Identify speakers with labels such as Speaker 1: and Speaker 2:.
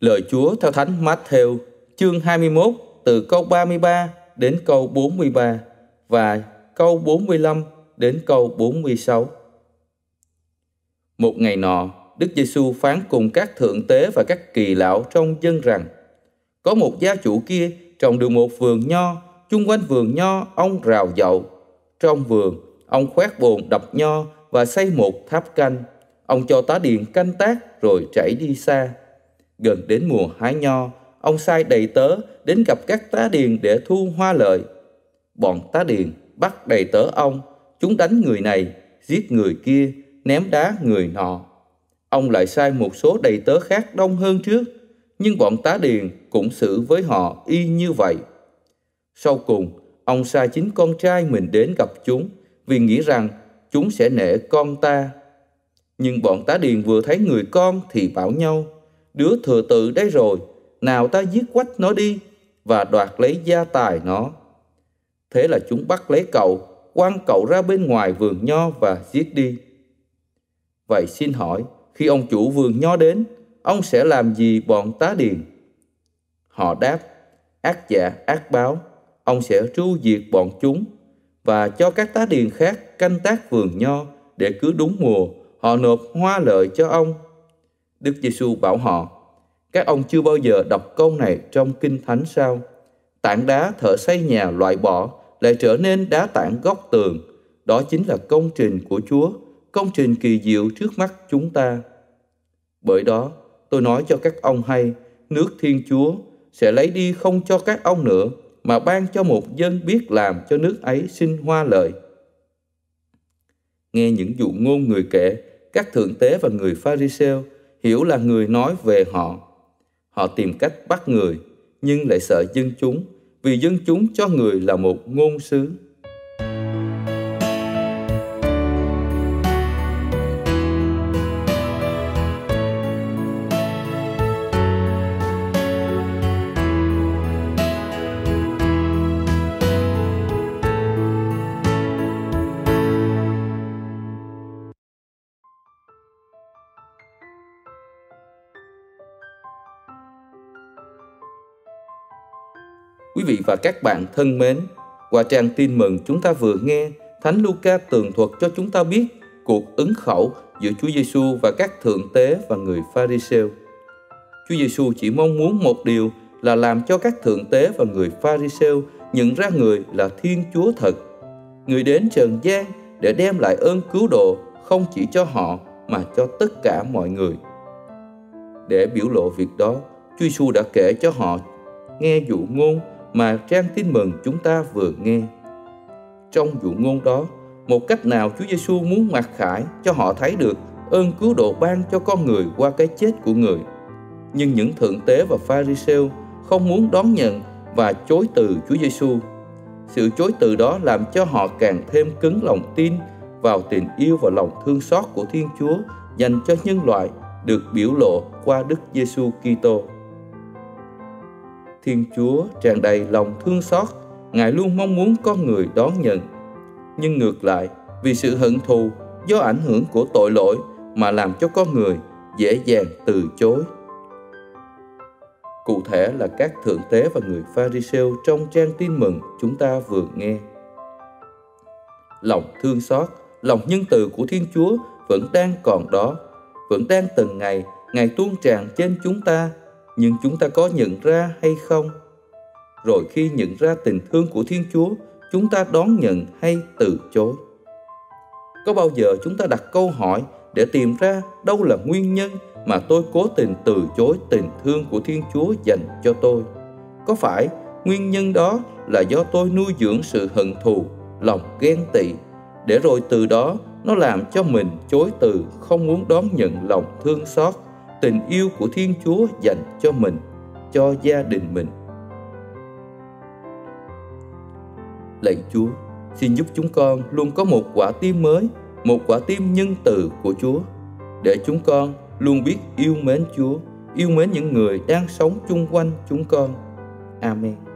Speaker 1: Lời Chúa theo Thánh Matthew chương 21 từ câu 33 đến câu 43 và câu 45 đến câu 46. Một ngày nọ, Đức Giêsu phán cùng các thượng tế và các kỳ lão trong dân rằng có một gia chủ kia trồng được một vườn nho, chung quanh vườn nho ông rào dậu. Trong vườn, ông khoét bồn đập nho và xây một tháp canh. Ông cho tá điện canh tác rồi chảy đi xa. Gần đến mùa hái nho, ông sai đầy tớ đến gặp các tá điền để thu hoa lợi. Bọn tá điền bắt đầy tớ ông, chúng đánh người này, giết người kia, ném đá người nọ. Ông lại sai một số đầy tớ khác đông hơn trước, nhưng bọn tá điền cũng xử với họ y như vậy. Sau cùng, ông sai chính con trai mình đến gặp chúng, vì nghĩ rằng chúng sẽ nể con ta. Nhưng bọn tá điền vừa thấy người con thì bảo nhau, đứa thừa tự đấy rồi, nào ta giết quách nó đi và đoạt lấy gia tài nó. Thế là chúng bắt lấy cậu, quăng cậu ra bên ngoài vườn nho và giết đi. Vậy xin hỏi, khi ông chủ vườn nho đến, ông sẽ làm gì bọn tá điền? Họ đáp, ác giả ác báo, ông sẽ tru diệt bọn chúng và cho các tá điền khác canh tác vườn nho để cứ đúng mùa họ nộp hoa lợi cho ông. Đức Giêsu bảo họ, các ông chưa bao giờ đọc câu này trong Kinh Thánh sao? Tảng đá thợ xây nhà loại bỏ lại trở nên đá tảng góc tường. Đó chính là công trình của Chúa, công trình kỳ diệu trước mắt chúng ta. Bởi đó, tôi nói cho các ông hay, nước Thiên Chúa sẽ lấy đi không cho các ông nữa, mà ban cho một dân biết làm cho nước ấy sinh hoa lợi. Nghe những dụ ngôn người kể, các thượng tế và người Pharisêu hiểu là người nói về họ. Họ tìm cách bắt người, nhưng lại sợ dân chúng, vì dân chúng cho người là một ngôn sứ. Quý vị và các bạn thân mến, qua trang tin mừng chúng ta vừa nghe, Thánh Luca tường thuật cho chúng ta biết cuộc ứng khẩu giữa Chúa Giêsu và các thượng tế và người Pharisêu. Chúa Giêsu chỉ mong muốn một điều là làm cho các thượng tế và người Pharisêu nhận ra người là Thiên Chúa thật. Người đến trần gian để đem lại ơn cứu độ không chỉ cho họ mà cho tất cả mọi người. Để biểu lộ việc đó, Chúa Giêsu đã kể cho họ nghe dụ ngôn mà trang tin mừng chúng ta vừa nghe. Trong dụ ngôn đó, một cách nào Chúa Giêsu muốn mặc khải cho họ thấy được ơn cứu độ ban cho con người qua cái chết của người. Nhưng những thượng tế và pha pharisêu không muốn đón nhận và chối từ Chúa Giêsu. Sự chối từ đó làm cho họ càng thêm cứng lòng tin vào tình yêu và lòng thương xót của Thiên Chúa dành cho nhân loại được biểu lộ qua Đức Giêsu Kitô. Thiên Chúa tràn đầy lòng thương xót, Ngài luôn mong muốn con người đón nhận. Nhưng ngược lại, vì sự hận thù do ảnh hưởng của tội lỗi mà làm cho con người dễ dàng từ chối. Cụ thể là các thượng tế và người Pharisêu trong trang tin mừng chúng ta vừa nghe. Lòng thương xót, lòng nhân từ của Thiên Chúa vẫn đang còn đó, vẫn đang từng ngày, ngày tuôn tràn trên chúng ta nhưng chúng ta có nhận ra hay không? Rồi khi nhận ra tình thương của Thiên Chúa, chúng ta đón nhận hay từ chối? Có bao giờ chúng ta đặt câu hỏi để tìm ra đâu là nguyên nhân mà tôi cố tình từ chối tình thương của Thiên Chúa dành cho tôi? Có phải nguyên nhân đó là do tôi nuôi dưỡng sự hận thù, lòng ghen tị, để rồi từ đó nó làm cho mình chối từ, không muốn đón nhận lòng thương xót tình yêu của Thiên Chúa dành cho mình, cho gia đình mình. Lạy Chúa, xin giúp chúng con luôn có một quả tim mới, một quả tim nhân từ của Chúa, để chúng con luôn biết yêu mến Chúa, yêu mến những người đang sống chung quanh chúng con. Amen.